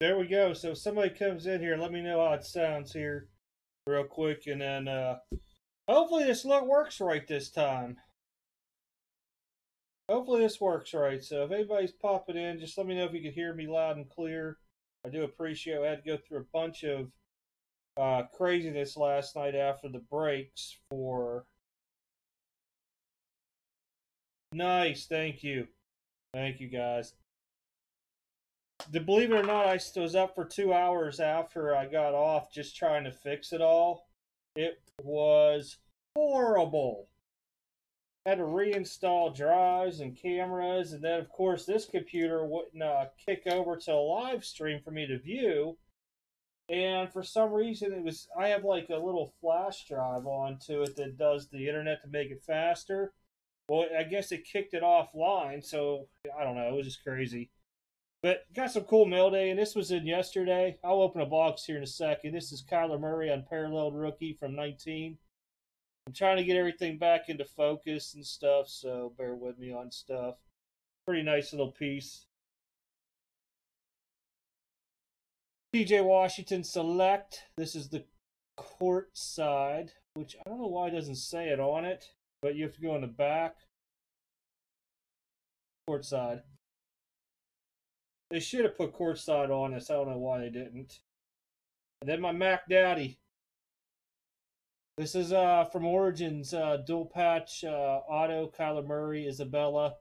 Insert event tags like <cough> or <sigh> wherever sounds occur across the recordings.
There we go. So somebody comes in here, let me know how it sounds here real quick, and then uh, hopefully this look works right this time. Hopefully this works right. So if anybody's popping in, just let me know if you can hear me loud and clear. I do appreciate it. I had to go through a bunch of uh, craziness last night after the breaks for. Nice, thank you. Thank you guys. To believe it or not, I was up for two hours after I got off just trying to fix it all. It was horrible. Had to reinstall drives and cameras, and then, of course, this computer wouldn't uh, kick over to a live stream for me to view. And for some reason, it was I have like a little flash drive onto it that does the internet to make it faster. Well, I guess it kicked it offline, so I don't know. It was just crazy. But got some cool mail day, and this was in yesterday. I'll open a box here in a second. This is Kyler Murray unparalleled rookie from 19. I'm trying to get everything back into focus and stuff, so bear with me on stuff. Pretty nice little piece. PJ Washington select. This is the court side, which I don't know why it doesn't say it on it, but you have to go in the back. Court side. They should have put court side on this. I don't know why they didn't. And then my Mac Daddy. This is uh from Origins, uh, dual patch uh, auto Kyler Murray, Isabella,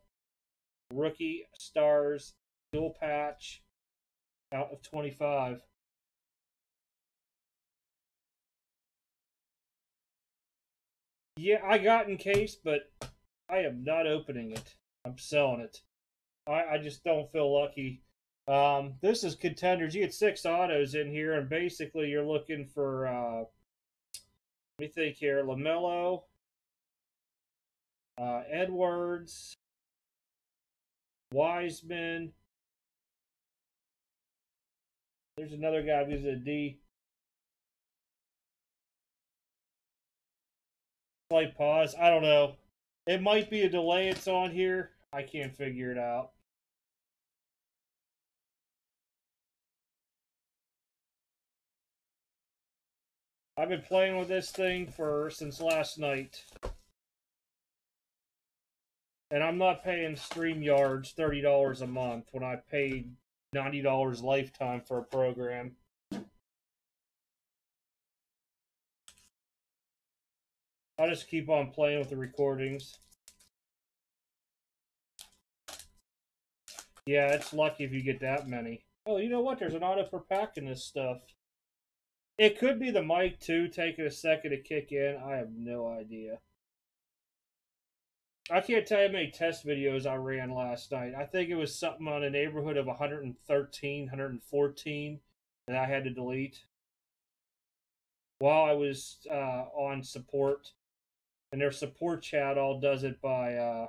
rookie stars, dual patch out of 25. Yeah, I got in case, but I am not opening it. I'm selling it. I, I just don't feel lucky. Um, this is contenders. You get six autos in here, and basically you're looking for uh, let me think here. LaMelo, uh, Edwards, Wiseman. There's another guy who's a D. Slight pause. I don't know. It might be a delay it's on here. I can't figure it out. I've been playing with this thing for since last night. And I'm not paying StreamYards $30 a month when I paid $90 lifetime for a program. I'll just keep on playing with the recordings. Yeah, it's lucky if you get that many. Oh, you know what? There's an auto for packing this stuff. It could be the mic too, taking a second to kick in. I have no idea. I can't tell you how many test videos I ran last night. I think it was something on a neighborhood of 113, 114 that I had to delete while I was uh, on support. And their support chat all does it by uh,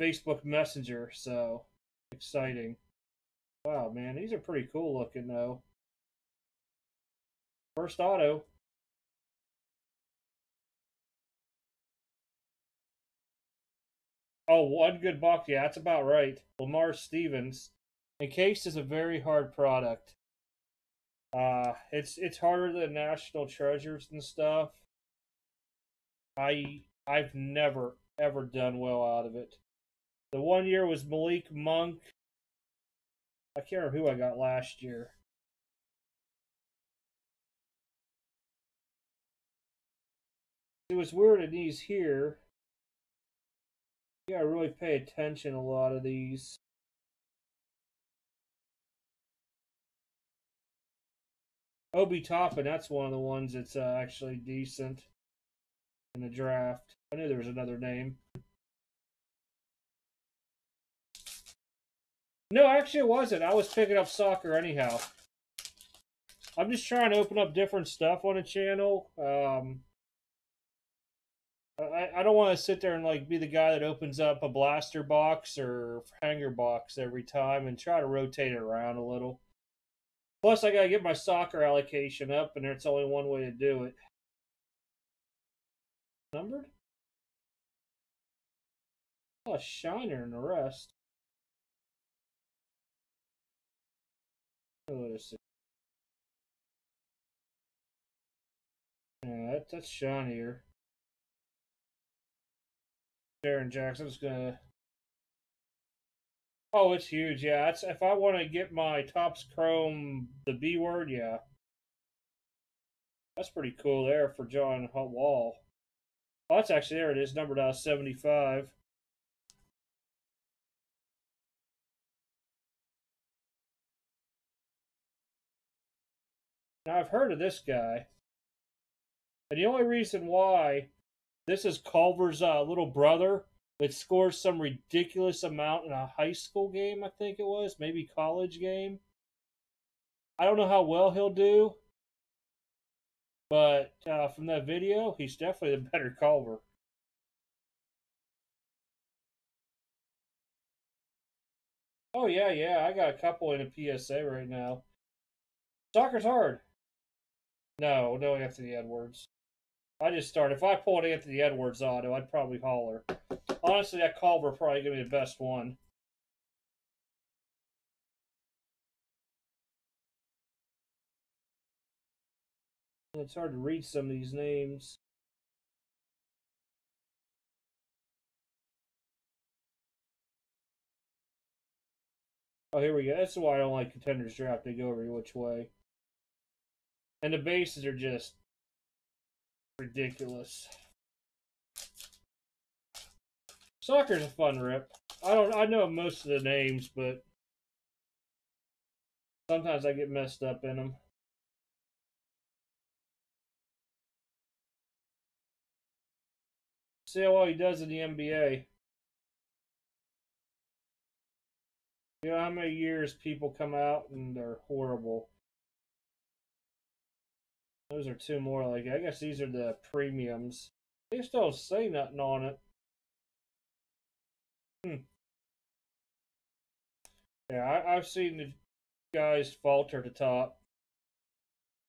Facebook Messenger, so exciting. Wow, man, these are pretty cool looking though. First auto. Oh, one good box. Yeah, that's about right. Lamar Stevens. Encased is a very hard product. Uh, it's it's harder than National Treasures and stuff. I I've never ever done well out of it. The one year was Malik Monk. I can't remember who I got last year. It was weird in these here. You gotta really pay attention a lot of these. Obi Toppin, that's one of the ones that's uh, actually decent in the draft. I knew there was another name. No, actually it wasn't. I was picking up soccer anyhow. I'm just trying to open up different stuff on the channel. Um, I, I don't want to sit there and like be the guy that opens up a blaster box or hanger box every time and try to rotate it around a little. Plus, I gotta get my soccer allocation up, and there's only one way to do it. Numbered? A Shiner and the rest. Yeah, that, that's shinier. Darren Jackson's gonna. Oh, it's huge. Yeah, it's if I want to get my Topps Chrome, the B word, yeah. That's pretty cool there for John Wall. Oh, that's actually there. It is numbered out seventy-five. Now I've heard of this guy, and the only reason why this is Culver's uh, little brother that scores some ridiculous amount in a high school game, I think it was, maybe college game. I don't know how well he'll do, but uh, from that video, he's definitely the <laughs> better Culver. Oh yeah, yeah, I got a couple in a PSA right now. Soccer's hard. No, no Anthony Edwards. I just started. If I pulled Anthony Edwards auto, I'd probably holler. Honestly, that Culver probably give me the best one. It's hard to read some of these names. Oh, here we go. That's why I don't like contenders draft. They go every which way. And the bases are just ridiculous. Soccer's a fun rip. I don't I know most of the names, but sometimes I get messed up in them. See how well he does in the NBA. You know how many years people come out and they're horrible. Those are two more like I guess these are the premiums. They still don't say nothing on it. Hmm. Yeah, I, I've seen the guys falter to top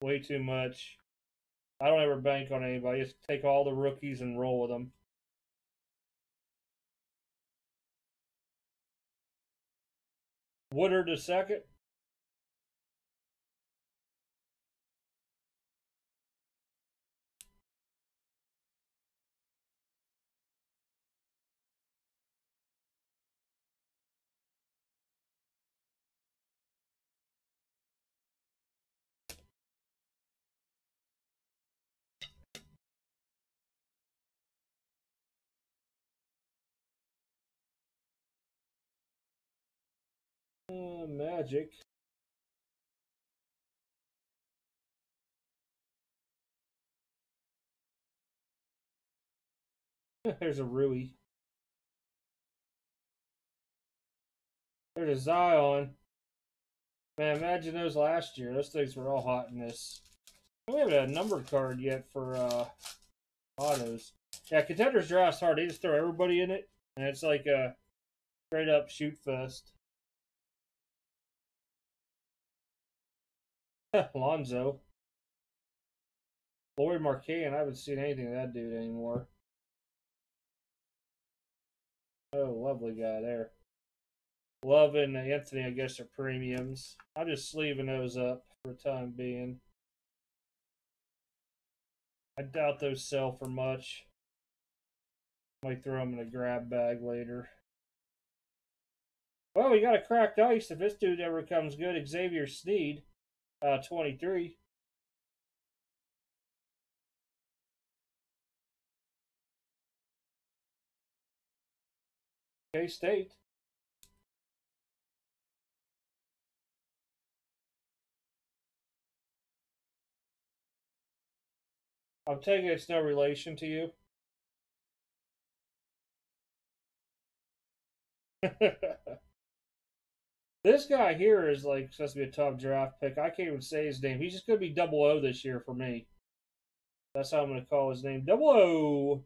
way too much. I don't ever bank on anybody. Just take all the rookies and roll with them. Woodard the second. Magic. <laughs> There's a Rui. There's a Zion. Man, imagine those last year. Those things were all hot in this. We haven't had a number card yet for uh, autos. Yeah, contenders draft's hard. They just throw everybody in it, and it's like a straight up shoot fest. <laughs> Lonzo. Lauri Markkanen, I haven't seen anything of that dude anymore. Oh, lovely guy there. Love and Anthony, I guess, are premiums. I'm just sleeving those up for the time being. I doubt those sell for much. Might throw them in a grab bag later. Well, we got a cracked ice. If this dude ever comes good, Xavier Sneed, uh, 23. K State. I'm taking it's no relation to you. <laughs> this guy here is like supposed to be a top draft pick. I can't even say his name. He's just gonna be double O this year for me. That's how I'm gonna call his name. Double O.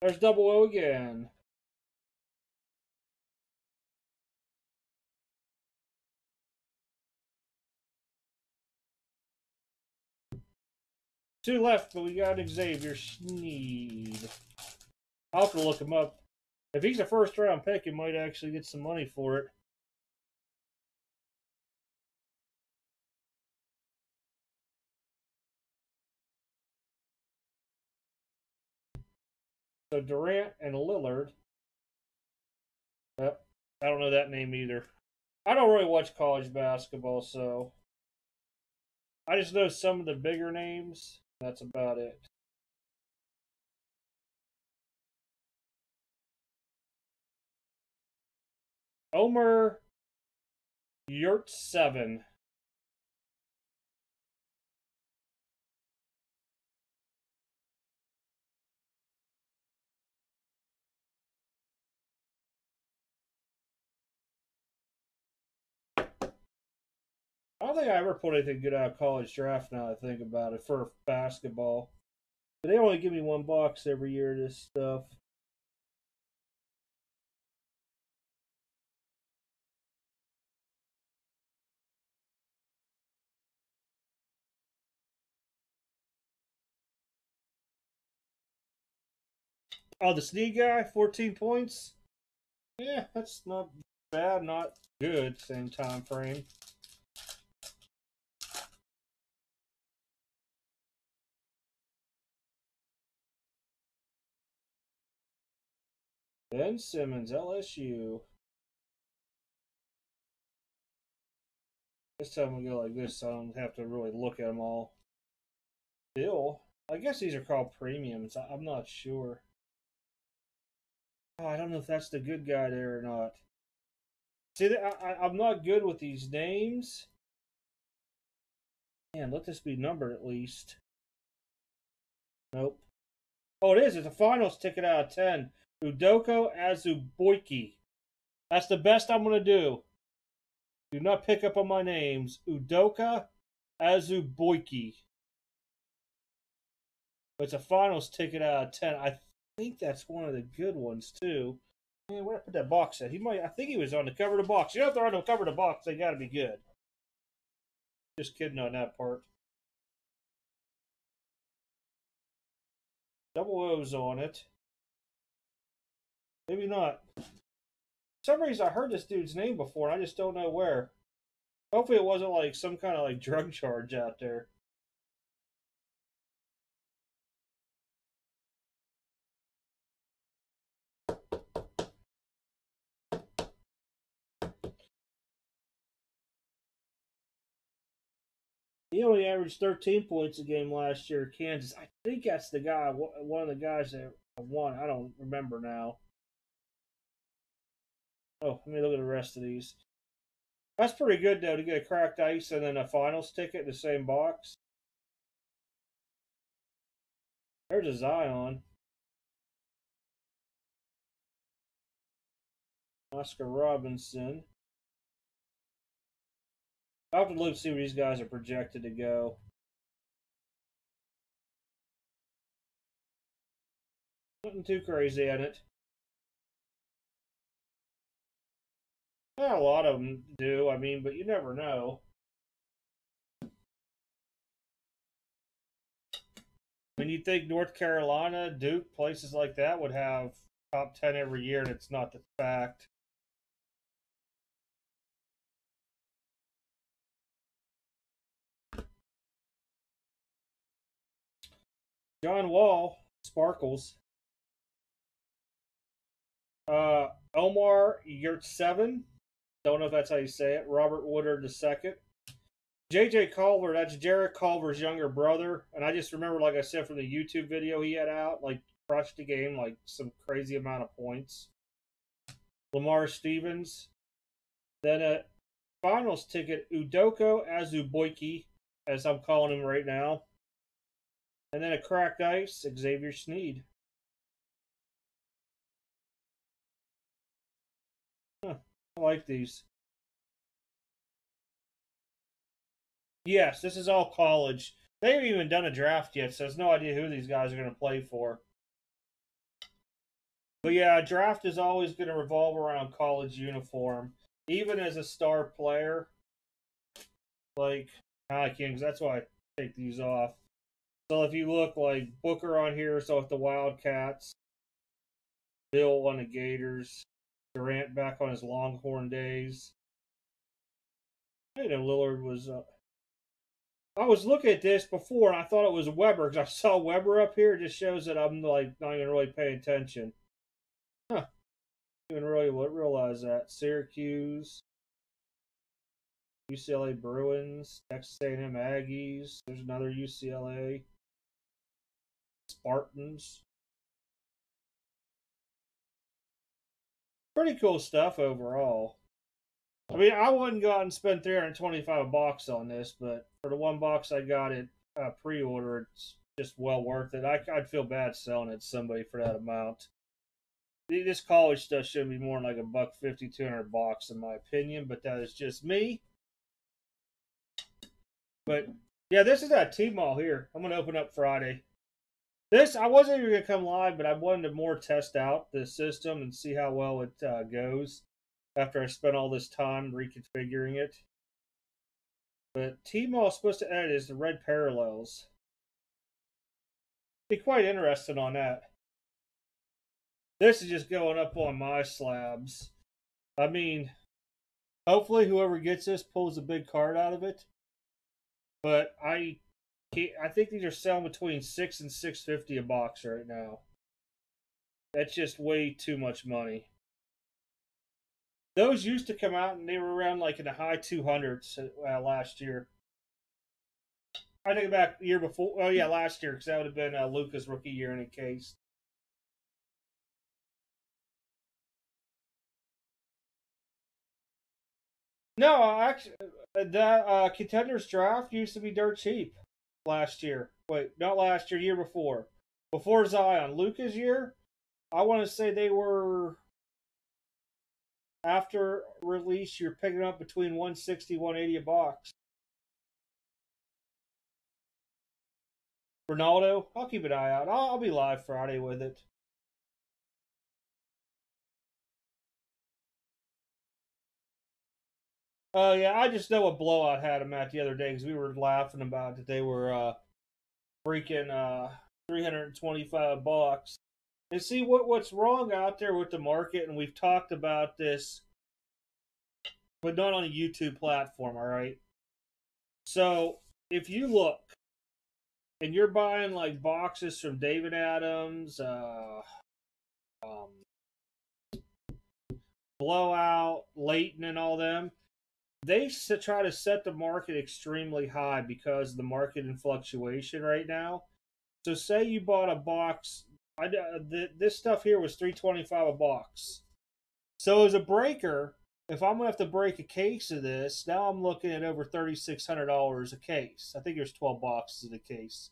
There's double O again. Two left, but we got Xavier Sneed. I'll have to look him up. If he's a first round pick, he might actually get some money for it. So Durant and Lillard. Uh, I don't know that name either. I don't really watch college basketball, so I just know some of the bigger names. That's about it. Omer Yurtseven. I don't think I ever put anything good out of college draft now I think about it for basketball. But they only give me one box every year of this stuff. Oh, the Sneed guy, 14 points. Yeah, that's not bad, not good, same time frame. Ben Simmons, LSU. This time we go like this, so I don't have to really look at them all. Bill, I guess these are called premiums. I'm not sure. Oh, I don't know if that's the good guy there or not. See, I, I, I'm not good with these names. Man, let this be numbered at least. Nope. Oh, it is. It's a finals ticket out of 10. Udoka Azubuike. That's the best I'm going to do. Do not pick up on my names. Udoka Azubuike. It's a finals ticket out of 10. I think that's one of the good ones, too. Man, where I put that box at? He might. I think he was on the cover of the box. You know, if they're on the cover of the box, they got to be good. Just kidding on that part. Double O's on it. Maybe not. For some reason, I heard this dude's name before, and I just don't know where. Hopefully, it wasn't like some kind of like drug charge out there. He only averaged 13 points a game last year at Kansas. I think that's the guy, one of the guys that won. I don't remember now. Oh, let me look at the rest of these. That's pretty good, though, to get a cracked ice and then a finals ticket in the same box. There's a Zion. Oscar Robinson. I'll have to look see where these guys are projected to go. Nothing too crazy in it. Yeah, a lot of them do, I mean, but you never know. When you'd think North Carolina, Duke, places like that would have top 10 every year, and it's not the fact. John Wall, Sparkles. Uh, Omar Yurtseven. Don't know if that's how you say it. Robert Woodard II. JJ Culver, that's Jarrett Culver's younger brother. And I just remember, like I said, from the YouTube video he had out, like crushed the game, like some crazy amount of points. Lamar Stevens. Then a finals ticket, Udoko Azubuike, as I'm calling him right now. And then a cracked ice, Xavier Sneed. I like these. Yes, this is all college. They haven't even done a draft yet, so there's no idea who these guys are going to play for. But yeah, draft is always going to revolve around college uniform. Even as a star player, like I can't, that's why I take these off. So if you look like Booker on here, so with the Wildcats, Beal on the Gators, Durant back on his Longhorn days. I know Lillard was. Uh, I was looking at this before and I thought it was Weber because I saw Weber up here. It just shows that I'm like not even really paying attention. Huh. Even really realize that Syracuse, UCLA Bruins, Texas A&M Aggies. There's another UCLA. Spartans. Pretty cool stuff overall. I mean, I wouldn't go out and spend 325 bucks on this, but for the one box I got it uh, pre-order, it's just well worth it. I, would feel bad selling it to somebody for that amount. This college stuff should be more like a buck fifty, two hundred bucks in my opinion, but that is just me. But yeah, this is that T-Mall here. I'm gonna open up Friday. This I wasn't even gonna come live, but I wanted to more test out the system and see how well it uh, goes after I spent all this time reconfiguring it. But T-Mall is supposed to add is the red parallels. Be quite interested on that. This is just going up on my slabs. I mean, hopefully whoever gets this pulls a big card out of it. But I I think these are selling between six and six fifty a box right now. That's just way too much money. Those used to come out and they were around like in the high two hundreds uh, last year. I think back the year before. Oh yeah, last year because that would have been uh, Luka's rookie year in a case. No, actually, uh, that uh, contenders draft used to be dirt cheap last year. Wait, not last year, year before. Before Zion. Luka's year, I want to say they were after release, you're picking up between 160 180 a box. Ronaldo, I'll keep an eye out. I'll, I'll be live Friday with it. Oh yeah, I just know what blowout had them at the other day because we were laughing about that they were uh, freaking uh, 325 bucks. And see what what's wrong out there with the market, and we've talked about this, but not on a YouTube platform. All right. So if you look, and you're buying like boxes from David Adams, uh, um, Blowout, Layton, and all them they try to set the market extremely high because of the market in fluctuation right now. So say you bought a box, I, uh, this stuff here was 325 a box. So as a breaker, if I'm gonna have to break a case of this, now I'm looking at over $3,600 a case. I think there's 12 boxes in a case.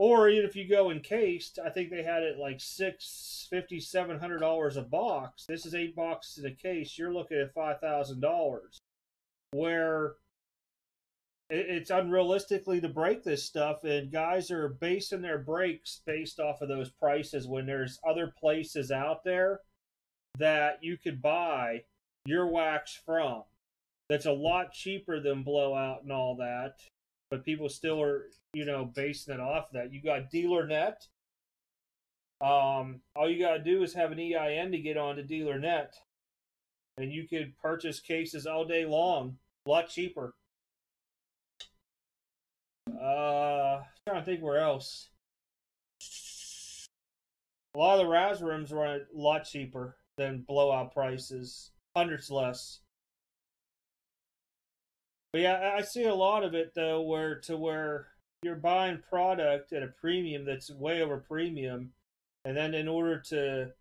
Or even if you go encased, I think they had it like six fifty, seven hundred dollars a box. This is eight boxes a case. You're looking at five thousand dollars, where it's unrealistically to break this stuff, and guys are basing their breaks based off of those prices. When there's other places out there that you could buy your wax from, that's a lot cheaper than blowout and all that but people still are, you know, basing it off that. You got DealerNet. Um, all you gotta do is have an EIN to get onto DealerNet, and you could purchase cases all day long, a lot cheaper. Uh, trying to think where else. A lot of the RAS rooms run a lot cheaper than blowout prices, hundreds less. But yeah, I see a lot of it though, where to where you're buying product at a premium that's way over premium, and then in order to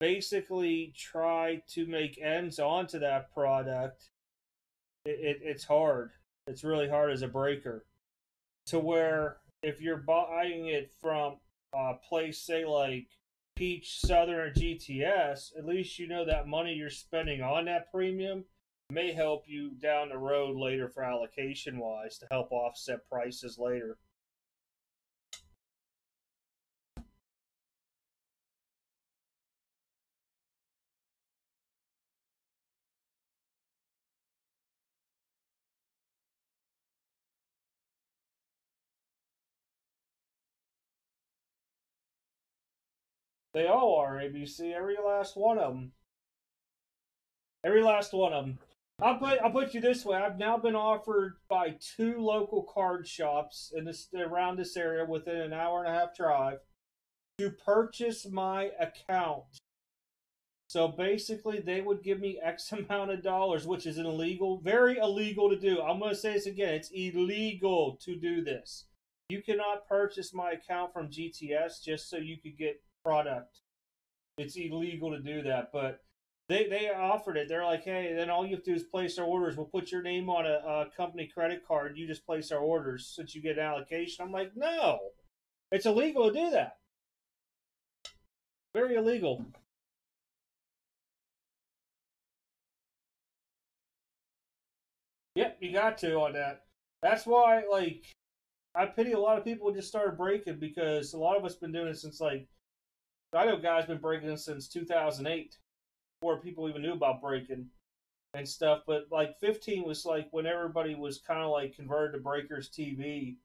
basically try to make ends onto that product, it, it, it's hard. It's really hard as a breaker. To where if you're buying it from a place, say like Peach, Southern, or GTS, at least you know that money you're spending on that premium may help you down the road later for allocation wise to help offset prices later. They all are ABC, every last one of them. Every last one of them. I'll put I'll put you this way. I've now been offered by two local card shops in this around this area within an hour and a half drive to purchase my account. So basically, they would give me X <laughs> amount of dollars, which is illegal, very illegal to do. I'm going to say this again: it's illegal to do this. You cannot purchase my account from GTS just so you could get product. It's illegal to do that, but they they offered it. They're like, hey, then all you have to do is place our orders. We'll put your name on a, a company credit card. You just place our orders since you get an allocation. I'm like, no, it's illegal to do that. Very illegal. Yep, you got to on that. That's why, like, I pity a lot of people who just started breaking because a lot of us been doing it since like I know guys been breaking since 2008 before people even knew about breaking and stuff. But like 15 was like when everybody was kind of like converted to Breakers TV,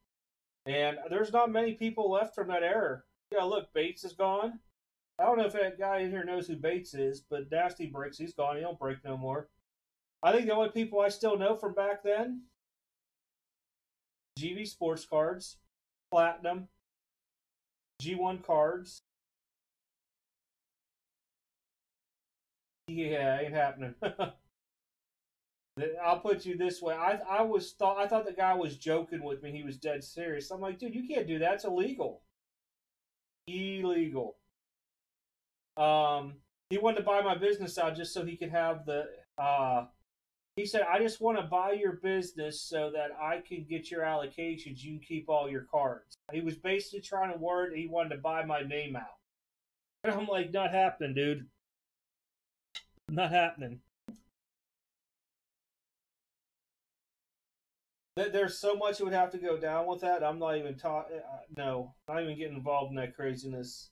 and there's not many people left from that era. Yeah, look, Bates is gone. I don't know if that guy in here knows who Bates is, but Nasty breaks. He's gone. He don't break no more. I think the only people I still know from back then GV Sports Cards, Platinum, G1 Cards. Yeah, ain't happening. <laughs> I'll put you this way. I I was thought I thought the guy was joking with me. He was dead serious. I'm like, dude, you can't do that. It's illegal. Illegal. Um, he wanted to buy my business out just so he could have the uh he said, I just want to buy your business so that I can get your allocations. You keep all your cards. He was basically trying to word he wanted to buy my name out. And I'm like, not happening, dude. Not happening. There's so much that would have to go down with that. I'm not even talking. Uh, no, not even getting involved in that craziness.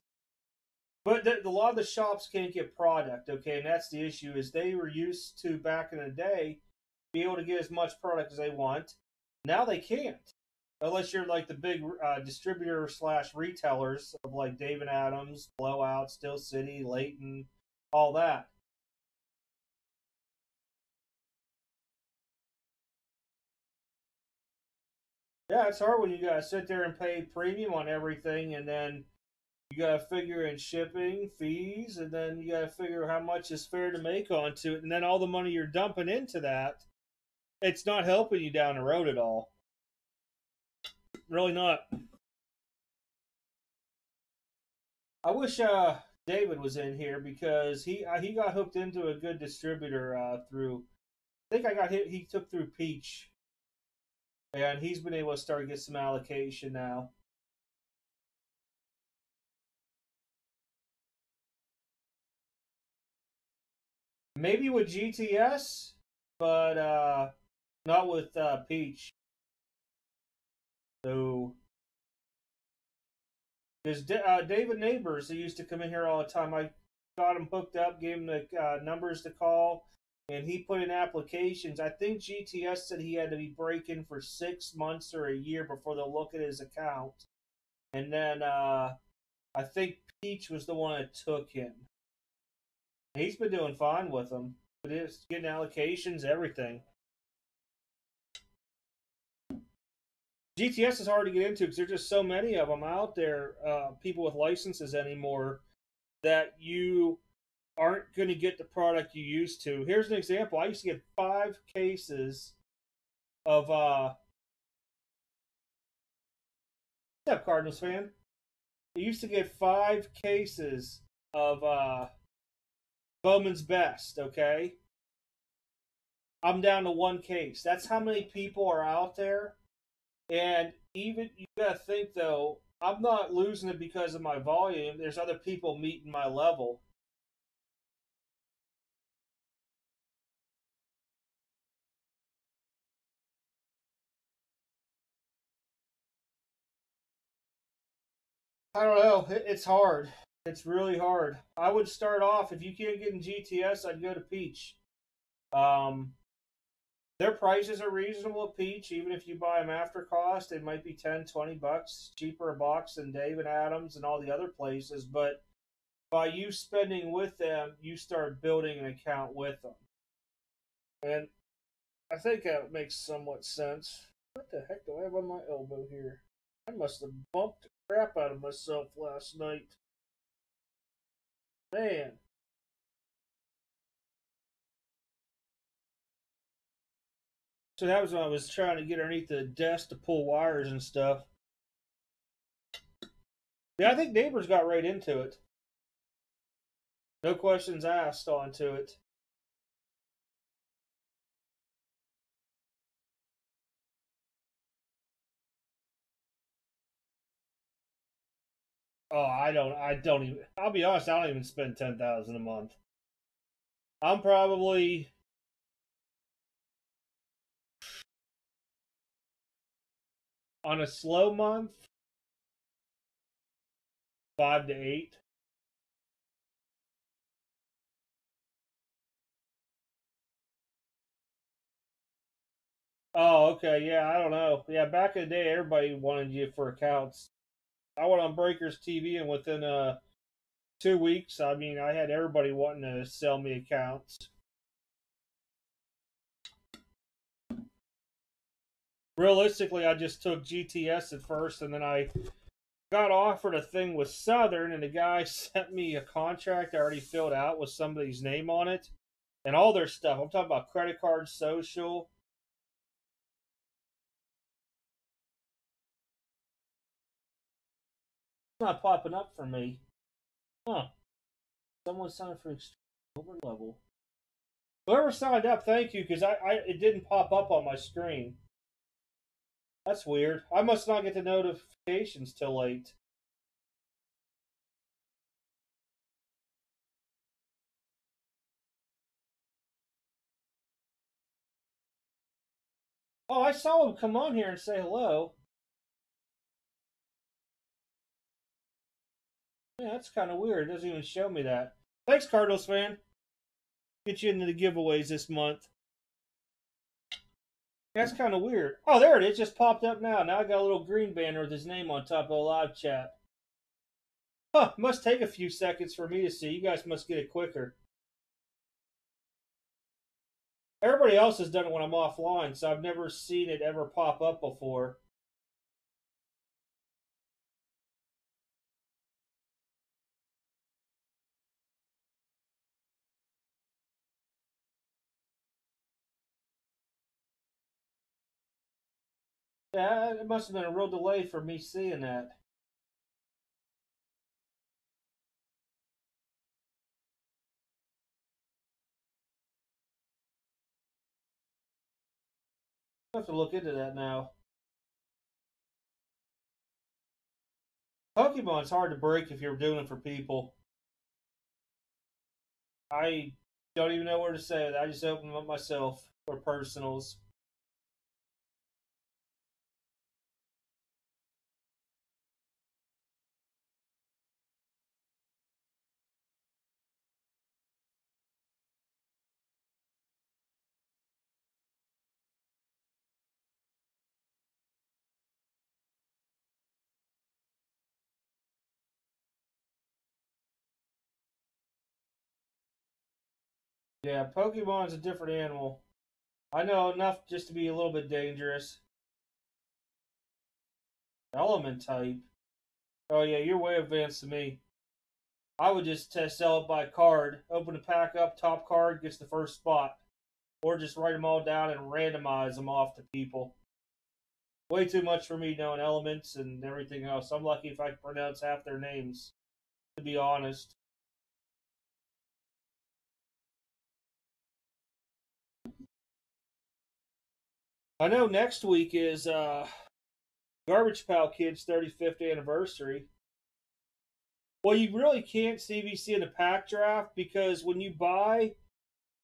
But the, a lot of the shops can't get product, okay, and that's the issue. Is they were used to back in the day be able to get as much product as they want. Now they can't, unless you're like the big uh, distributor slash retailers of like David Adams, Blowout, Steel City, Layton, all that. Yeah, it's hard when you gotta sit there and pay premium on everything, and then you got to figure in shipping fees, and then you got to figure how much is fair to make onto it, and then all the money you're dumping into that, it's not helping you down the road at all. Really not. I wish uh, David was in here because he uh, he got hooked into a good distributor uh, through. I think I got hit. He took through Peach, and he's been able to start get some allocation now. Maybe with GTS, but uh, not with uh, Peach. So, because uh, David Neighbors, he used to come in here all the time. I got him hooked up, gave him the uh, numbers to call, and he put in applications. I think GTS said he had to be breaking for six months or a year before they'll look at his account. And then uh, I think Peach was the one that took him. He's been doing fine with them. But getting allocations, everything. GTS is hard to get into because there's just so many of them out there, uh, people with licenses anymore, that you aren't going to get the product you used to. Here's an example. I used to get five cases of uh, What's up, Cardinals fan? I used to get five cases of uh, Bowman's best, okay? I'm down to one case. That's how many people are out there. And even you gotta think though, I'm not losing it because of my volume. There's other people meeting my level. I don't know. It's hard. It's really hard. I would start off if you can't get in GTS, I'd go to Peach. Um, their prices are reasonable at Peach, even if you buy them after cost. It might be 10, 20 bucks cheaper a box than Dave and Adams and all the other places. But by you spending with them, you start building an account with them. And I think that makes somewhat sense. What the heck do I have on my elbow here? I must have bumped crap out of myself last night. Man. So that was when I was trying to get underneath the desk to pull wires and stuff. Yeah, I think neighbors got right into it. No questions asked onto it. Oh, I don't. I don't even. I'll be honest. I don't even spend ten thousand a month. I'm probably on a slow month, five to eight. Oh, okay. Yeah, I don't know. Yeah, back in the day, everybody wanted you for accounts. I went on Breakers TV, and within uh two weeks, I mean, I had everybody wanting to sell me accounts. Realistically, I just took GTS at first, and then I got offered a thing with Southern, and the guy <laughs> sent me a contract I already filled out with somebody's name on it, and all their stuff. I'm talking about credit cards, social. Not popping up for me. Huh. Someone signed for silver level. Whoever signed up, thank you, because I, I it didn't pop up on my screen. That's weird. I must not get the notifications till late. Oh, I saw him come on here and say hello. Yeah, that's kind of weird. It doesn't even show me that. Thanks, Cardinals fan. Get you into the giveaways this month. That's kind of weird. Oh, there it is. Just popped up now. Now I got a little green banner with his name on top of the live chat. Huh, must take a few seconds for me to see. You guys must get it quicker. Everybody else has done it when I'm offline, so I've never seen it ever pop up before. Yeah, it must have been a real delay for me seeing that. I have to look into that now. Pokemon's hard to break if you're doing it for people. I don't even know where to say it. I just open them up myself for personals. Yeah, Pokemon's a different animal. I know enough just to be a little bit dangerous. Element type. Oh yeah, you're way advanced to me. I would just test sell it by card. Open the pack up, top card gets the first spot. Or just write them all down and randomize them off to people. Way too much for me knowing elements and everything else. I'm lucky if I can pronounce half their names, to be honest. I know next week is uh, Garbage Pail Kids' 35th anniversary. Well, you really can't CVC in a pack draft because when you buy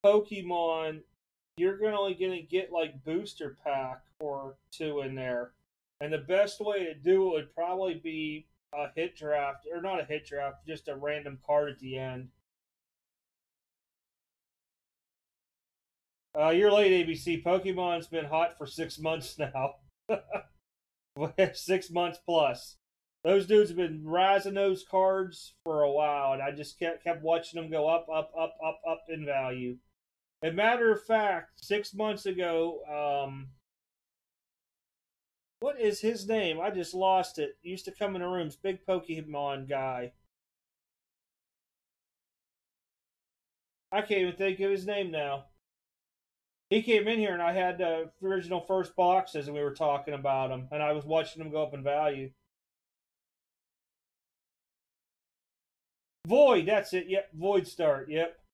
Pokemon, you're gonna only gonna get like booster pack or two in there. And the best way to do it would probably be a hit draft, or not a hit draft, just a random card at the end. Uh, you're late, ABC. Pokemon's been hot for six months <laughs> now. <laughs> six months plus. Those dudes have been rising those cards for a while, and I just kept kept watching them go up, up, up, up, up in value. a matter of fact, six months ago, um, what is his name? I just lost it. He used to come in the rooms, big Pokemon guy. I can't even think of his name now. He came in here and I had the original first boxes and we were talking about them and I was watching them go up in value. Void, that's it. Yep, Void Start. Yep. <laughs>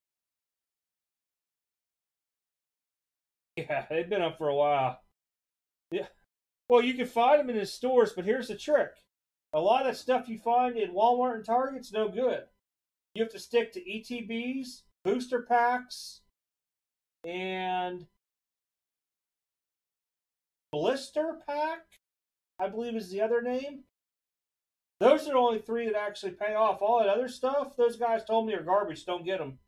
Yeah, they've been up for a while. Yeah. Well, you can find them in the stores, but here's the trick. A lot of stuff you find in Walmart and Target's no good. You have to stick to ETBs, booster packs, and blister pack, I believe is the other name. Those are the only three that actually pay off. All that other stuff, those guys told me are garbage. Don't get them.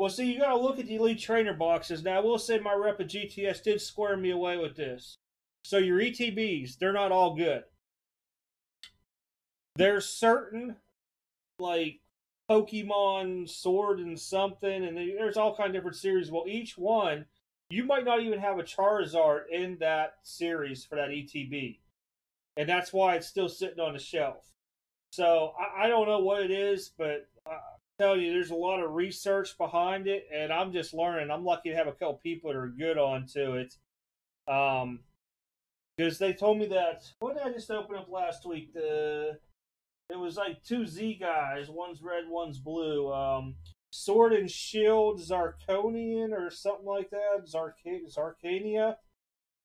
Well, see, you got to look at the Elite Trainer boxes. Now, I will say my rep at GTS did square me away with this. So, your ETBs, they're not all good. There's certain, like, Pokemon Sword and something, and there's all kind of different series. Well, each one you might not even have a Charizard in that series for that ETB. And that's why it's still sitting on the shelf. So I, I don't know what it is, but I tell you, there's a lot of research behind it, and I'm just learning. I'm lucky to have a couple people that are good onto it. Um, because they told me that what did I just open up last week? The it was like two Z guys, one's red, one's blue. Um, Sword and Shield Zarkonian or something like that. Zarc- Zarkania.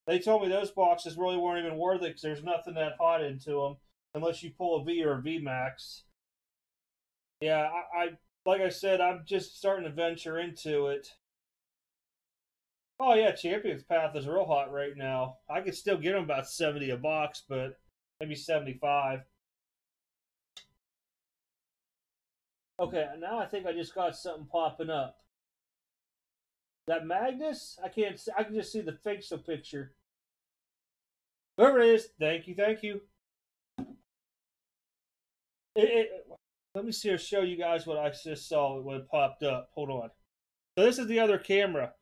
They told me those boxes really weren't even worth it because there's nothing that hot into them unless you pull a V or a V Max. Yeah, I, I like I said, I'm just starting to venture into it. Oh yeah, Champions Path is real hot right now. I could still get them about seventy a box, but maybe seventy-five. Okay, now I think I just got something popping up. That Magnus? I can't. See, I can just see the facial picture. Whoever it is, thank you, thank you. It, it, let me see or show you guys what I just saw when it popped up. Hold on. So this is the other camera.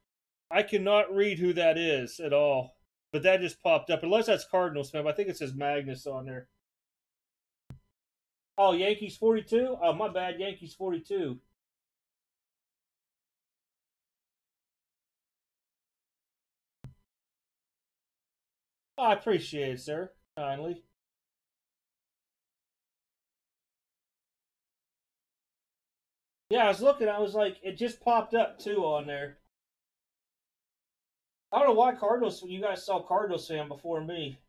I cannot read who that is at all, but that just popped up. Unless that's Cardinals fan, I think it says Magnus on there. Oh, Yankees 42? Oh, my bad. Yankees 42. I appreciate it, sir. Kindly. Yeah, I was looking. I was like, it just popped up too on there. I don't know why Cardinals. You guys saw Cardinals fan before me.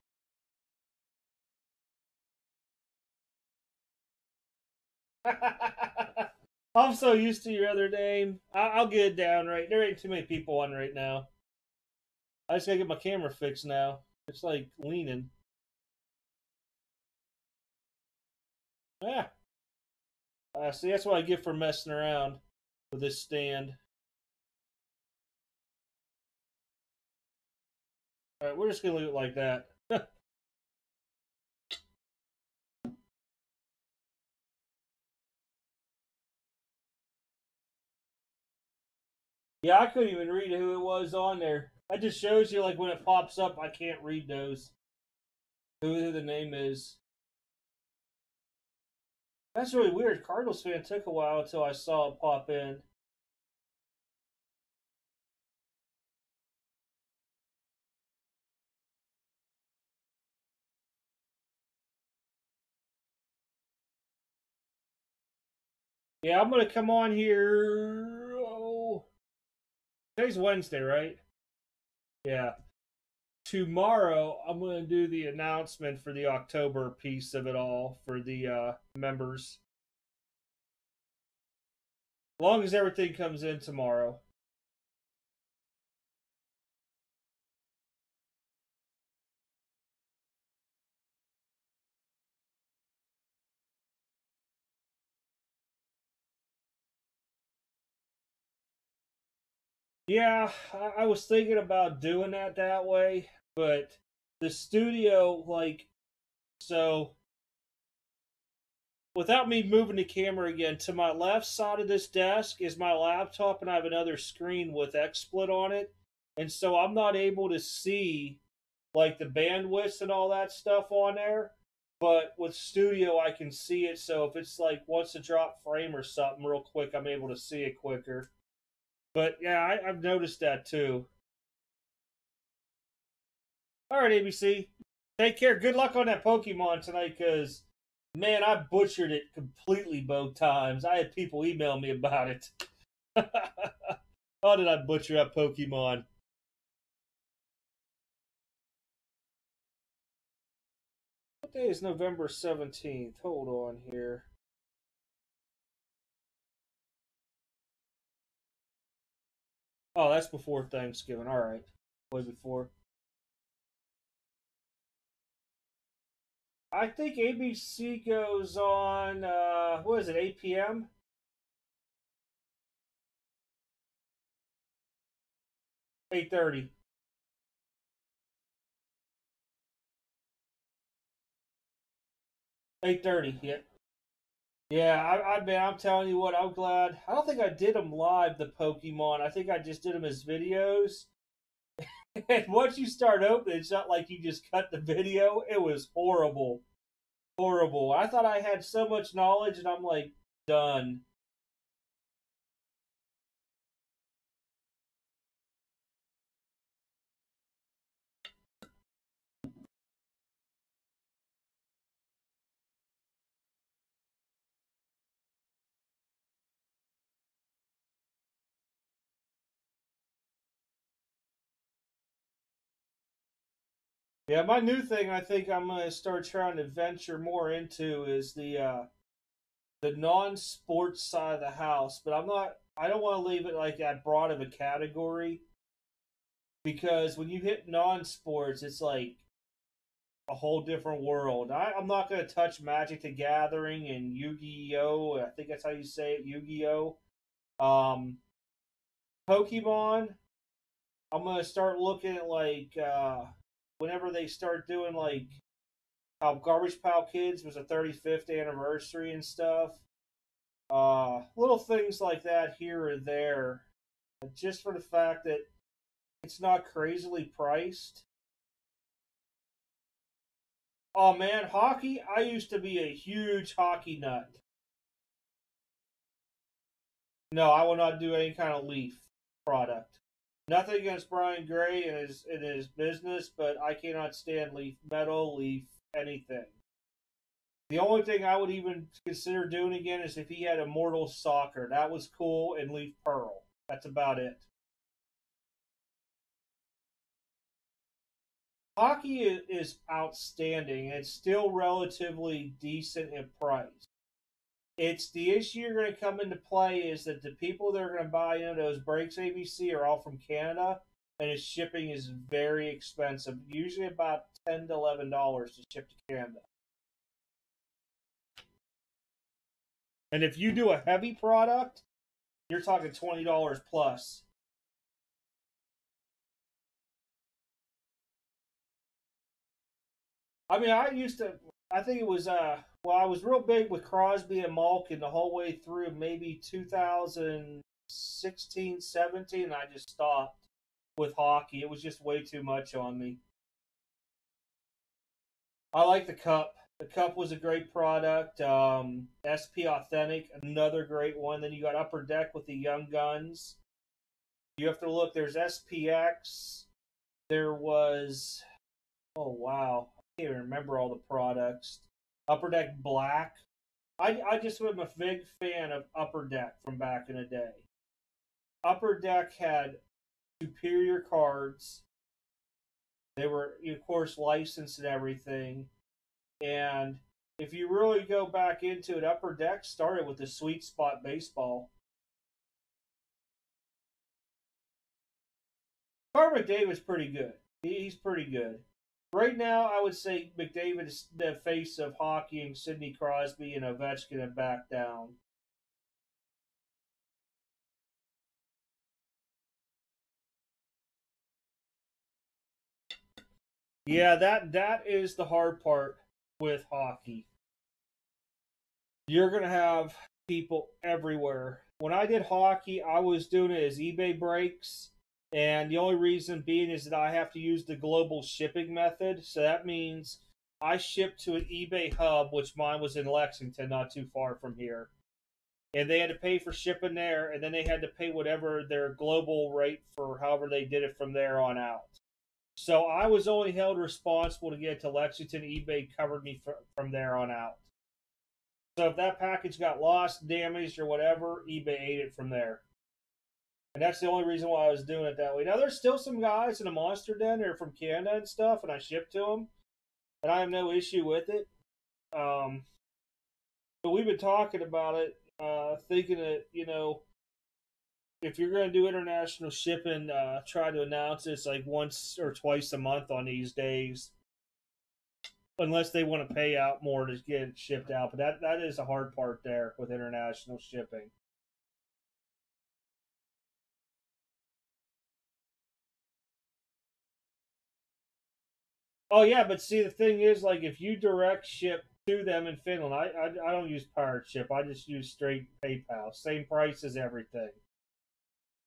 <laughs> I'm so used to your other name. I- will get it down right. There ain't too many people on right now. I just gotta get my camera fixed now. It's like leaning. Yeah. Uh, see, that's what I get for messing around with this stand. Alright, we're just gonna leave it like that. Yeah, I couldn't even read who it was on there. That just shows you, like, when it pops up, I can't read those. Who the name is. That's really weird. Cardinals fan took a while until I saw it pop in. Yeah, I'm gonna come on here. Today's Wednesday, right? Yeah. Tomorrow, I'm going to do the announcement for the October piece of it all for the uh, members. As long as everything comes in tomorrow. Yeah, I, I was thinking about doing that that way, but the studio, like, so without me moving the camera again, to my left side of this desk is my laptop, and I have another screen with XSplit on it, and so I'm not able to see like the bandwidths and all that stuff on there. But with Studio, I can see it. So if it's like wants to drop frame or something real quick, I'm able to see it quicker. But yeah, I, I've noticed that too. All right, ABC. Take care. Good luck on that Pokemon tonight, because man, I butchered it completely both times. I had people email me about it. <laughs> How did I butcher that Pokemon? What day is November 17th? Hold on here. Oh, that's before Thanksgiving. All right. Way before. I think ABC goes on, uh, what is it, 8 p.m.? Eight thirty. Eight thirty. Yeah. Yeah, I, I mean, I'm telling you what, I'm glad. I don't think I did them live, the Pokemon. I think I just did them as videos. <laughs> and once you start opening, it's not like you just cut the video. It was horrible. Horrible. I thought I had so much knowledge, and I'm like, done. Yeah, my new thing I think I'm gonna start trying to venture more into is the uh the non-sports side of the house, but I'm not I don't want to leave it like that broad of a category because when you hit non-sports, it's like a whole different world. I, I'm not gonna touch Magic the Gathering and Yu-Gi-Oh. I think that's how you say it, Yu-Gi-Oh. Um, Pokemon. I'm gonna start looking at like uh whenever they start doing like how Garbage Pail Kids was a 35th anniversary and stuff. Uh, little things like that here or there, just for the fact that it's not crazily priced. Oh man, hockey! I used to be a huge hockey nut. No, I will not do any kind of leaf product. Nothing against Brian Gray and his in his business, but I cannot stand Leaf Metal, Leaf anything. The only thing I would even consider doing again is if he had Immortal Soccer. That was cool, and Leaf Pearl. That's about it. Hockey is outstanding. It's still relatively decent in price it's the issue you're going to come into play is that the people that are going to buy into those breaks ABC are all from Canada, and its shipping is very expensive. Usually about ten to eleven dollars to ship to Canada. And if you do a heavy product, you're talking twenty dollars plus. I mean, I used to. I think it was uh well, I was real big with Crosby and Malkin the whole way through maybe 2016, 17. I just stopped with hockey. It was just way too much on me. I like the cup. The cup was a great product. Um, SP Authentic, another great one. Then you got Upper Deck with the Young Guns. You have to look. There's SPX. There was. Oh wow, I can't even remember all the products. Upper Deck Black. I, I just am a big fan of Upper Deck from back in the day. Upper Deck had superior cards. They were, of course, licensed and everything. And if you really go back into it, Upper Deck started with the sweet spot baseball. Connor McDavid's pretty good. He's pretty good. Right now, I would say McDavid is the face of hockey, and Sidney Crosby and Ovechkin have backed down. Yeah, that that is the hard part with hockey. you're going to have people everywhere. When I did hockey, I was doing it as eBay breaks. And the only reason being is that I have to use the global shipping method. So that means I ship to an eBay hub, which mine was in Lexington, not too far from here. And they had to pay for shipping there, and then they had to pay whatever their global rate for however they did it from there on out. So I was only held responsible to get to Lexington. eBay covered me from there on out. So if that package got lost, damaged, or whatever, eBay ate it from there. And that's the only reason why I was doing it that way. Now, there's still some guys in a monster den that are from Canada and stuff, and I ship to them, and I have no issue with it. Um, but we've been talking about it, uh, thinking that, you know, if you're going to do international shipping, uh, try to announce it's like once or twice a month on these days unless they want to pay out more to get it shipped out. But that that is a hard part there with international shipping. Oh yeah, but see the thing is, like if you direct ship to them in Finland, I I, I don't use pirate ship. I just use straight PayPal, same price as everything.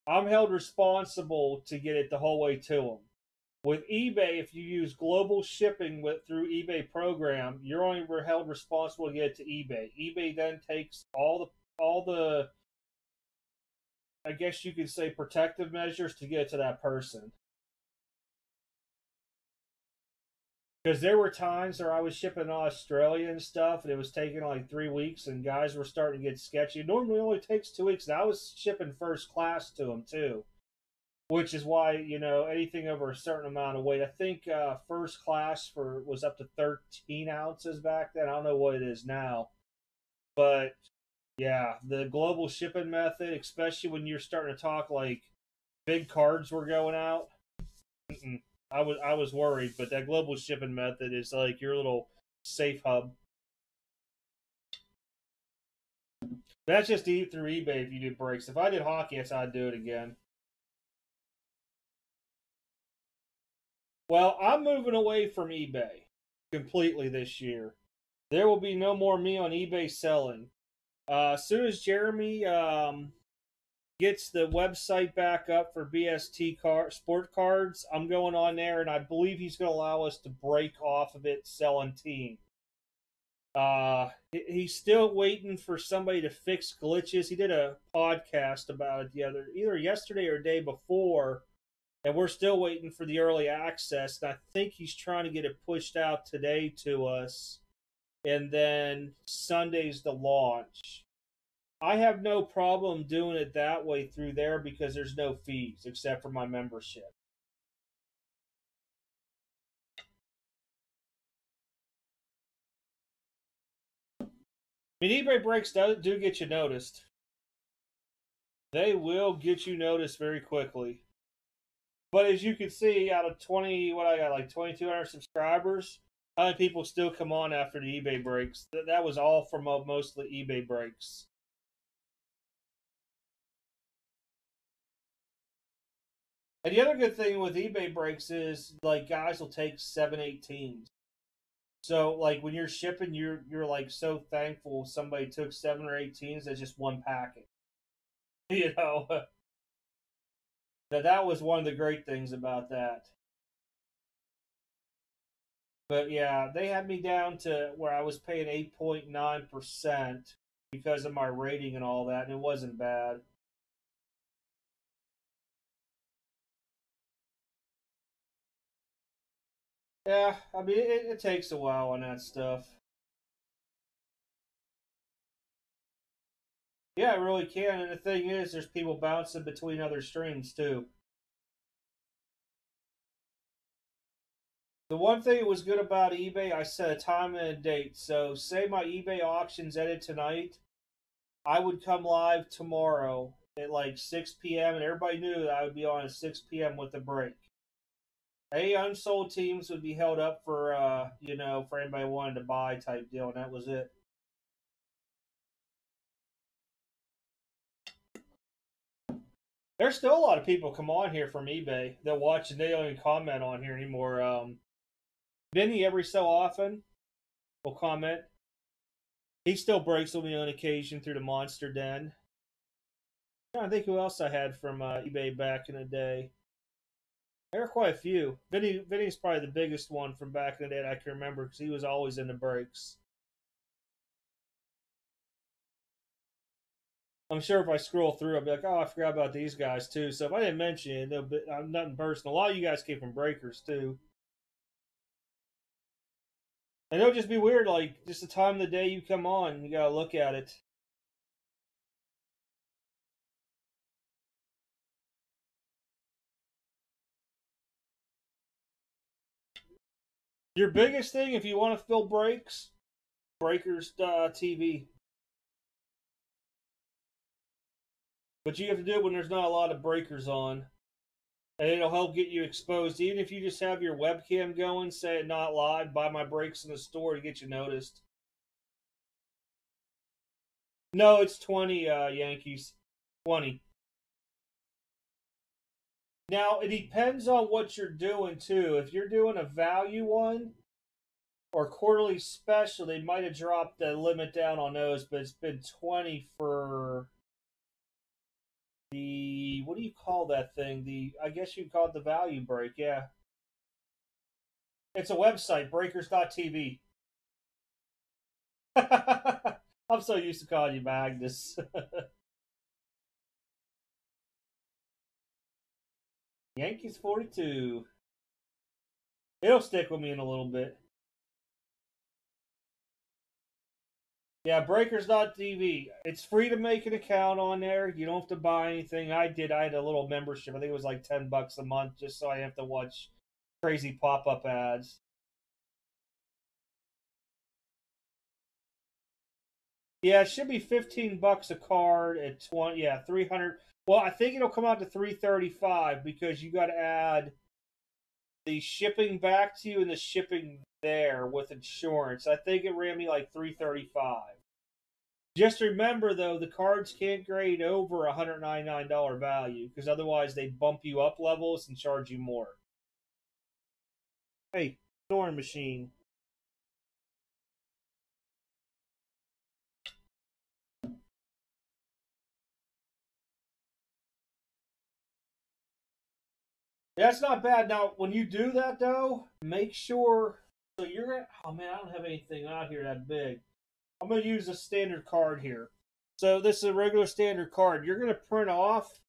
I'm held responsible to get it the whole way to them. With eBay, if you use global shipping with through eBay program, you're only held responsible to get it to eBay. eBay then takes all the all the I guess you could say protective measures to get to that person. Because there were times where I was shipping Australia and stuff, and it was taking like three weeks, and guys were starting to get sketchy. It normally only takes two weeks, and I was shipping first class to them too which is why you know anything over a certain amount of weight. I think uh, first class for was up to 13 ounces back then. I don't know what it is now, but yeah, the global shipping method, especially when you're starting to talk like big cards were going out. I was I was worried, but that global shipping method is like your little safe hub. That's just eat through eBay if you do breaks. If I did hockey, yes, I'd do it again. Well, I'm moving away from eBay completely this year. There will be no more me on eBay selling. Uh, as soon as Jeremy um, gets the website back up for BST car- sport cards, I'm going on there, and I believe he's going to allow us to break off of it selling team. Uh, he's still waiting for somebody to fix glitches. He did a podcast about it the other either yesterday or day before and we're still waiting for the early access. And I think he's trying to get it pushed out today to us, and then Sunday's the launch. I have no problem doing it that way through there because there's no fees except for my membership. I mean, eBay breaks do, do get you noticed. They will get you noticed very quickly. But as you can see, out of 20, what I got, like 2,200 subscribers, how many people still come on after the eBay breaks? That, that was all from mostly eBay breaks. And the other good thing with eBay breaks is like guys will take seven, eight teams. So like when you're shipping, you're you're like so thankful somebody took seven or eight teams as just one packet. <laughs> You know. that that was one of the great things about that. But yeah, they had me down to where I was paying 8.9% because of my rating and all that, and it wasn't bad. Yeah, I mean, it, it takes a while on that stuff. Yeah, it really can. And the thing is, there's people bouncing between other streams too. The one thing that was good about eBay, I set a time and a date. So, say my eBay auctions ended tonight, I would come live tomorrow at like 6 p.m. and everybody knew that I would be on at 6 p.m. with a break. A unsold teams would be held up for, uh, you know, for anybody wanting to buy type deal, and that was it. There's still a lot of people come on here from eBay that watch and they don't even comment on here anymore. Um, Vinny every so often will comment. He still breaks with me on occasion through the Monster Den. I think who else I had from uh, eBay back in the day. There are quite a few. Vinny, Vinny's probably the biggest one from back in the day I can remember because he was always in the breaks. I'm sure if I scroll through, I'll be like, oh, I forgot about these guys too. So if I didn't mention it, no, but I'm nothing personal. A lot of you guys came from breakers too. And it'll just be weird, like just the time of the day you come on, you gotta look at it. Your biggest thing, if you want to fill breaks, Breakers uh, TV. But you have to do it when there's not a lot of breakers on. And it'll help get you exposed. Even if you just have your webcam going, say it not live, buy my breaks in the store to get you noticed. No, it's 20 uh, Yankees. 20. Now, it depends on what you're doing, too. If you're doing a value one or quarterly special, they might have dropped the limit down on those, but it's been 20 for the, what do you call that thing? The, I guess you call it the value break, yeah. It's a website, breakers.tv. <laughs> I'm so used to calling you Magnus. <laughs> Yankees 42. It'll stick with me in a little bit. Yeah, Breakers.tv. It's free to make an account on there. You don't have to buy anything. I did. I had a little membership. I think it was like 10 bucks a month just so I have to watch crazy pop up ads. Yeah, it should be 15 bucks a card at 20. Yeah, 300. Well, I think it'll come out to 335 because you got to add the shipping back to you and the shipping there with insurance. I think it ran me like 335. Just remember though, the cards can't grade over a $199 value because otherwise they bump you up levels and charge you more. Hey, snoring machine. That's not bad. Now, when you do that, though, make sure. So you're gonna. Oh man, I don't have anything out here that big. I'm gonna use a standard card here. So this is a regular standard card. You're gonna print off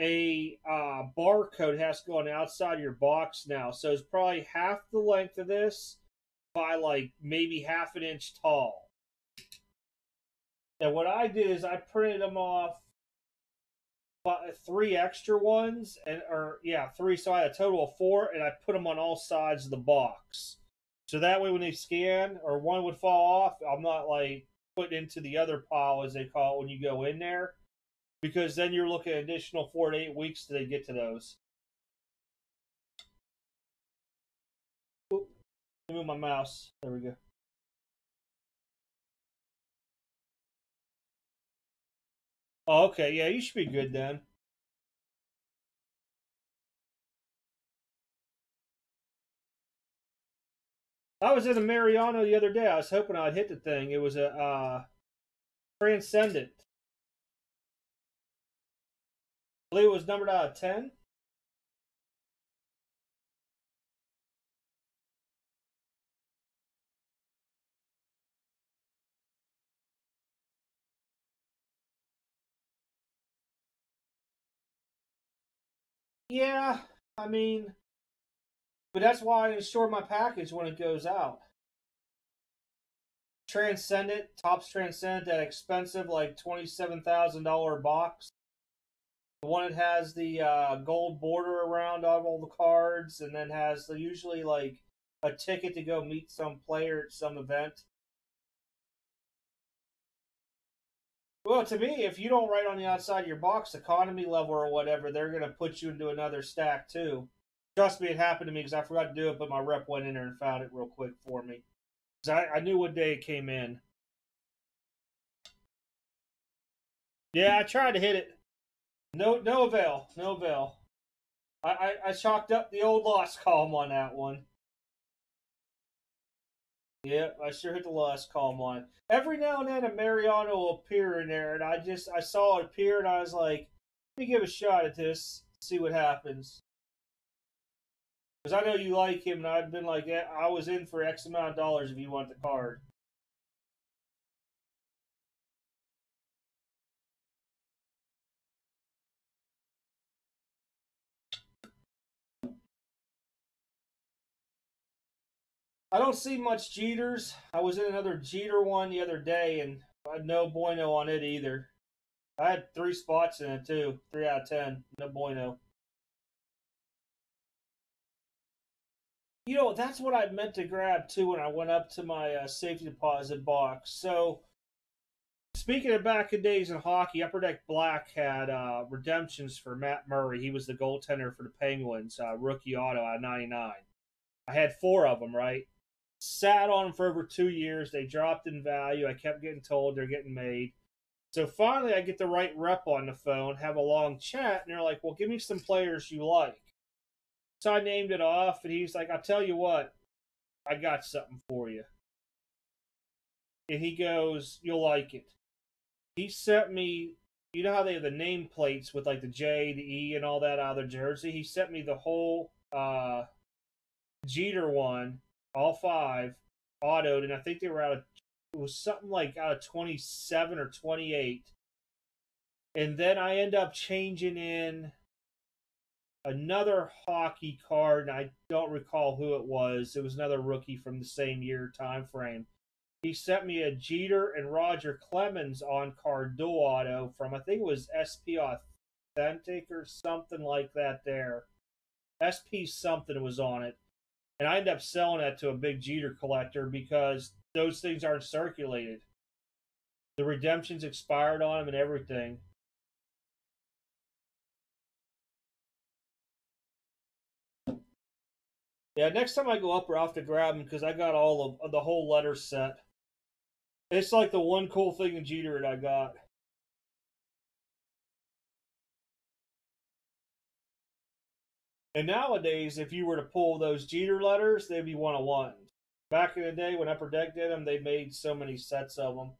a uh, barcode. Has to go on the outside of your box now. So it's probably half the length of this by like maybe half an inch tall. And what I did is I printed them off three extra ones, and or yeah, three. So I had a total of four, and I put them on all sides of the box. So that way, when they scan or one would fall off, I'm not like put into the other pile as they call it when you go in there, because then you're looking at additional four to eight weeks till they get to those. Oop, move my mouse. There we go. Oh, okay, yeah, you should be good then. I was in the Mariano the other day. I was hoping I'd hit the thing. It was a uh, Transcendent. I believe it was numbered out of 10. Yeah, I mean, but that's why I insure my package when it goes out. Transcendent, Topps Transcendent, that expensive, like $27,000 box. The one that has the uh, gold border around all the cards and then has usually like a ticket to go meet some player at some event. Well, to me, if you don't write on the outside of your box economy level or whatever, they're going to put you into another stack too. Trust me, it happened to me because I forgot to do it, but my rep went in there and found it real quick for me. Because I, I knew what day it came in. Yeah, I tried to hit it. No, no avail. No avail. I, I, I chalked up the old loss column on that one. Yep, I sure hit the last column on it. Every now and then a Mariano will appear in there, and I just I saw it appear, and I was like, let me give a shot at this, see what happens. Because I know you like him, and I've been like, I was in for X amount of dollars if you want the card. I don't see much Jeters. I was in another Jeter one the other day, and I had no bueno on it either. I had three spots in it too, three out of ten. No bueno. You know, that's what I meant to grab too when I went up to my uh, safety deposit box. So, speaking of back in days in hockey, Upper Deck Black had uh, redemptions for Matt Murray. He was the goaltender for the Penguins, uh, rookie auto at 99. I had four of them, right? Sat on them for over two years. They dropped in value. I kept getting told they're getting made. So finally, I get the right rep on the phone, have a long chat, and they're like, "Well, give me some players you like." So I named it off, and he's like, "I'll tell you what, I got something for you." And he goes, "You'll like it." He sent me. You know how they have the name plates with like the J, the E, and all that out of their jersey. He sent me the whole uh, Jeter one all five autoed, and I think they were out of it was something like out of twenty seven or twenty eight. And then I end up changing in another hockey card, and I don't recall who it was. It was another rookie from the same year time frame. He sent me a Jeter and Roger Clemens on card dual auto from I think it was SP Authentic or something like that. There, SP something was on it and I end up selling that to a big Jeter collector because those things aren't circulated. The redemptions expired on them and everything. Yeah, next time I go up, we're off to grab them because I got all of the whole letter set. It's like the one cool thing in Jeter that I got. And nowadays, if you were to pull those Jeter letters, they'd be one of one. Back in the day when Upper Deck did them, they made so many sets of them.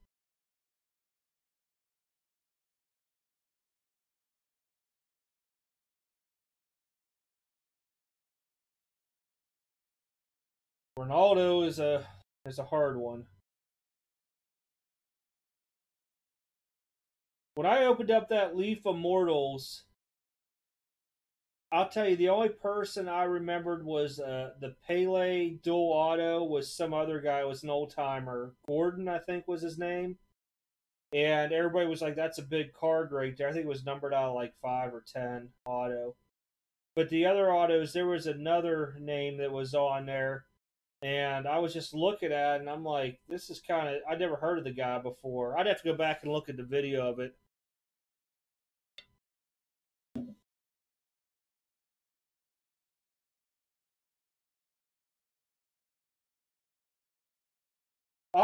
Ronaldo is a is a hard one. When I opened up that Leaf Immortals, I'll tell you, the only person I remembered was uh, the Pele dual auto was some other guy. was an old timer. Gordon, I think, was his name. And everybody was like, "That's a big card right there." I think it was numbered out like five or ten auto. But the other autos, there was another name that was on there, and I was just looking at, it, and I'm like, "This is kind of." I never heard of the guy before. I'd have to go back and look at the video of it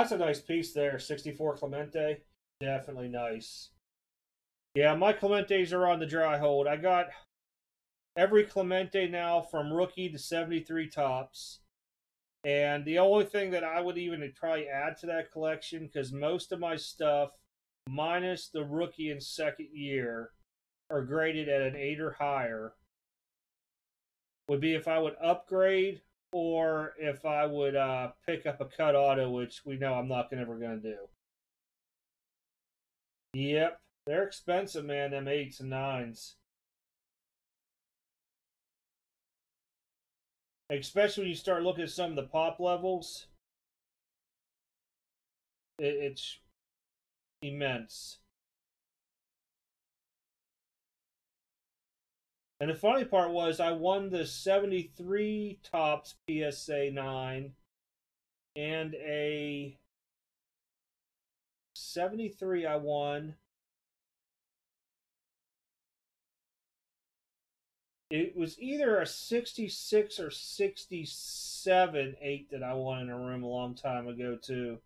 that's a nice piece there. 64 Clemente. Definitely nice. Yeah, my Clementes are on the dry hold. I got every Clemente now from rookie to 73 Topps. And the only thing that I would even probably add to that collection, because most of my stuff, minus the rookie and second year, are graded at an 8 or higher, would be if I would upgrade or if I would uh, pick up a cut auto, which we know I'm not ever going to do. Yep, they're expensive, man. Them eights and nines, especially when you start looking at some of the pop levels. It, it's immense. And the funny part was I won the 73 Topps PSA 9 and a 73 I won. It was either a 66 or 67 8 that I won in a room a long time ago, too.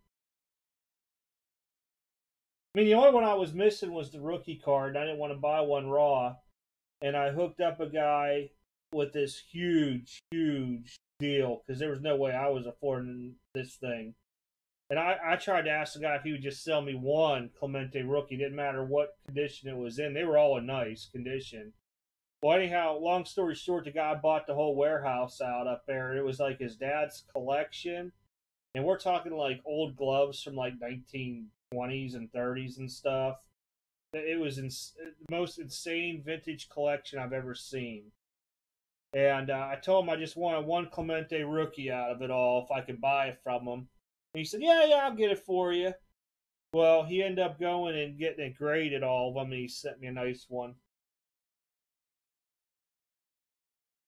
I mean, the only one I was missing was the rookie card. I didn't want to buy one raw and I hooked up a guy with this huge, huge deal because there was no way I was affording this thing. And I, I tried to ask the guy if he would just sell me one Clemente rookie. Didn't matter what condition it was in. They were all in nice condition. Well, anyhow, long story short, the guy bought the whole warehouse out up there. It was like his dad's collection. And we're talking like old gloves from like 1920s and 30s and stuff. It was ins- the most insane vintage collection I've ever seen. And uh, I told him I just wanted one Clemente rookie out of it all if I could buy it from him. And he said, "Yeah, yeah, I'll get it for you." Well, he ended up going and getting it graded all of them, and he sent me a nice one.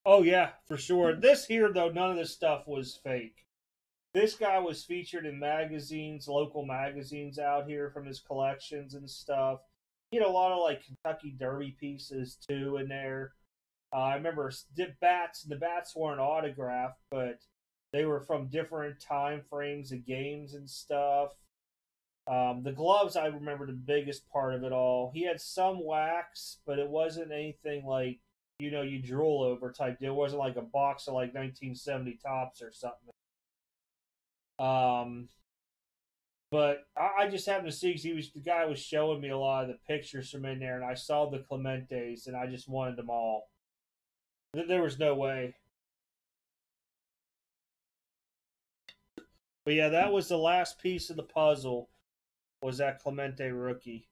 Oh yeah, for sure. This here though, none of this stuff was fake. This guy was featured in magazines, local magazines out here from his collections and stuff. He had a lot of like Kentucky Derby pieces too in there. Uh, I remember bats. The bats weren't autographed, but they were from different time frames of games and stuff. Um, the gloves, I remember the biggest part of it all. He had some wax, but it wasn't anything like you know you drool over type deal. It wasn't like a box of like 1970 Topps or something. Um, but I, I just happened to see because he was the guy was showing me a lot of the pictures from in there, and I saw the Clementes, and I just wanted them all. There was no way. But yeah, that was the last piece of the puzzle. Was that Clemente rookie?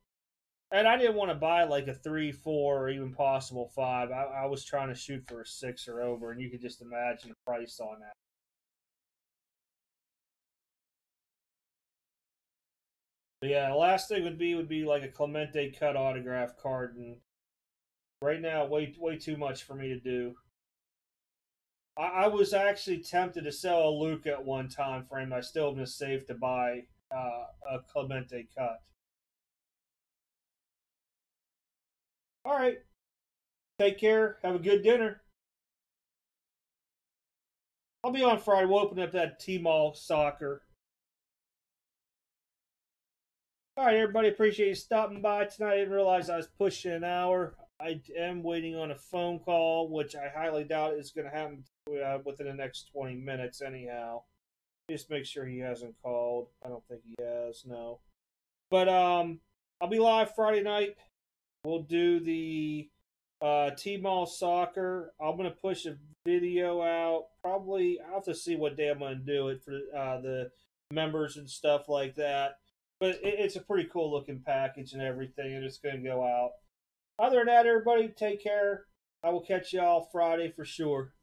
And I didn't want to buy like a three, four, or even possible five. I, I was trying to shoot for a six or over, and you could just imagine the price on that. But yeah, last thing would be would be like a Clemente cut autograph card, and right now, way way too much for me to do. I, I was actually tempted to sell a Luke at one time frame. I still have safe to buy uh, a Clemente cut. All right. Take care. Have a good dinner. I'll be on Friday. We'll open up that T-Mall soccer. All right, everybody. Appreciate you stopping by tonight. I didn't realize I was pushing an hour. I am waiting on a phone call, which I highly doubt is going to happen uh, within the next 20 minutes, anyhow. Just make sure he hasn't called. I don't think he has, no. But um, I'll be live Friday night. We'll do the uh, T-Mall soccer. I'm going to push a video out. Probably, I'll have to see what day I'm going to do it for uh, the members and stuff like that. But it, it's a pretty cool looking package and everything, and it's going to go out. Other than that, everybody, take care. I will catch y'all Friday for sure.